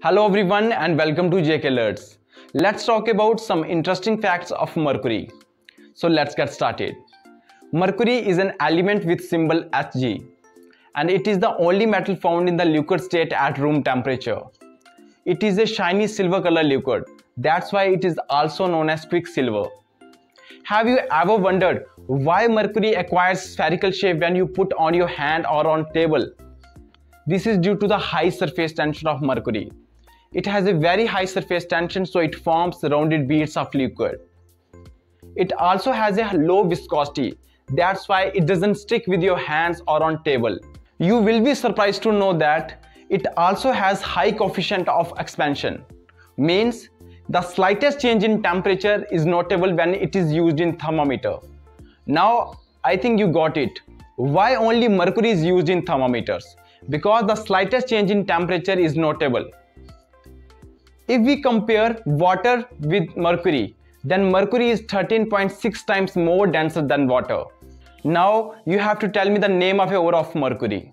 Hello everyone and welcome to JK Alerts. Let's talk about some interesting facts of mercury. So let's get started. Mercury is an element with symbol Hg and it is the only metal found in the liquid state at room temperature. It is a shiny silver color liquid. That's why it is also known as quicksilver. Have you ever wondered why mercury acquires spherical shape when you put on your hand or on table? This is due to the high surface tension of mercury. It has a very high surface tension so it forms rounded beads of liquid. It also has a low viscosity. That's why it doesn't stick with your hands or on table. You will be surprised to know that it also has high coefficient of expansion. Means the slightest change in temperature is notable when it is used in thermometer. Now I think you got it. Why only mercury is used in thermometers? Because the slightest change in temperature is notable. If we compare water with mercury, then mercury is 13.6 times more denser than water. Now you have to tell me the name of a ore of mercury.